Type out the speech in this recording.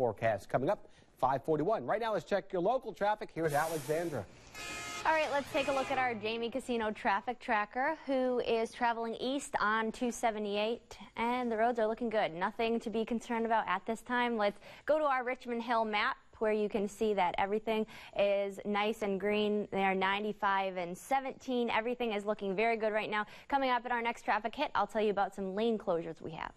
forecast coming up 541. Right now, let's check your local traffic here at Alexandra. All right, let's take a look at our Jamie Casino traffic tracker who is traveling east on 278 and the roads are looking good. Nothing to be concerned about at this time. Let's go to our Richmond Hill map where you can see that everything is nice and green. They are 95 and 17. Everything is looking very good right now. Coming up in our next traffic hit, I'll tell you about some lane closures we have.